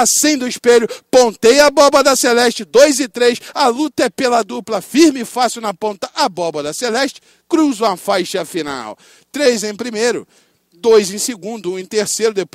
acende o espelho, ponteia a abóbada celeste, 2 e 3, a luta é pela dupla, firme e fácil na ponta, abóbada celeste, cruza a faixa final. 3 em primeiro, 2 em segundo, 1 um em terceiro, depois